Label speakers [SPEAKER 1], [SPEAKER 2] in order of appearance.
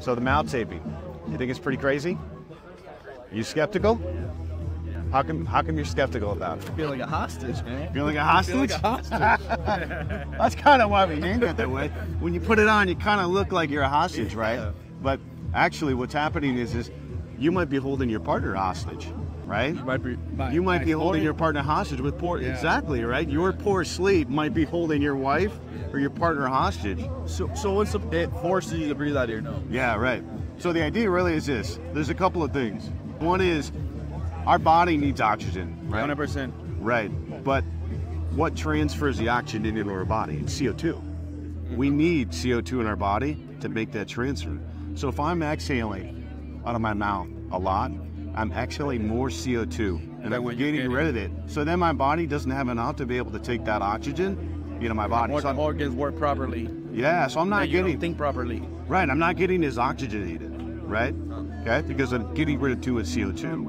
[SPEAKER 1] So the mouth taping, you think it's pretty crazy? Are You skeptical? How come? How come you're skeptical about it?
[SPEAKER 2] feel like a hostage, man.
[SPEAKER 1] Feel like a hostage?
[SPEAKER 2] Feel like a hostage.
[SPEAKER 1] That's kind of why we named it that way. When you put it on, you kind of look like you're a hostage, right?
[SPEAKER 2] Yeah.
[SPEAKER 1] But actually, what's happening is, is you might be holding your partner hostage, right?
[SPEAKER 2] might be.
[SPEAKER 1] You might be holding
[SPEAKER 2] exploiting-
[SPEAKER 1] your partner hostage with poor.
[SPEAKER 2] Yeah.
[SPEAKER 1] Exactly, right? Your poor sleep might be holding your wife or your partner hostage.
[SPEAKER 2] So, so what's the, it forces you to breathe out of your nose.
[SPEAKER 1] Yeah, right. So the idea really is this: there's a couple of things. One is our body needs oxygen, right?
[SPEAKER 2] Hundred percent.
[SPEAKER 1] Right. But what transfers the oxygen into our body? It's CO2. We mm-hmm. need CO2 in our body to make that transfer. So if I'm exhaling out of my mouth a lot, I'm exhaling more CO2 and I'm getting
[SPEAKER 2] getting.
[SPEAKER 1] rid of it. So then my body doesn't have enough to be able to take that oxygen you know, my body.
[SPEAKER 2] More
[SPEAKER 1] So
[SPEAKER 2] organs work properly.
[SPEAKER 1] yeah, so I'm not
[SPEAKER 2] you
[SPEAKER 1] getting
[SPEAKER 2] don't think properly.
[SPEAKER 1] right. I'm not getting as oxygenated, right? Uh-huh. Okay, because I'm getting rid of too much CO2.